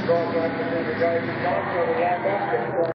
Broadcast, the guys,